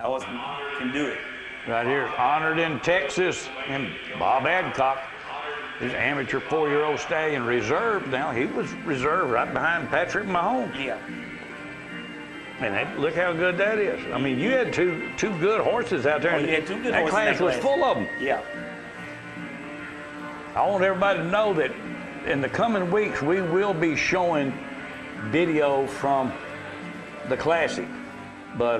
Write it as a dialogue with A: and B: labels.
A: Austin can do it.
B: Right here, honored in Texas, and Bob Adcock, his amateur four-year-old stallion reserve. Now he was reserve right behind Patrick Mahomes,
A: Yeah.
B: and that, look how good that is. I mean, you had two two good horses out there.
A: Oh, you had two good
B: that
A: horses
B: class
A: that
B: was full of them.
A: Yeah.
B: I want everybody to know that in the coming weeks we will be showing video from the classic, but.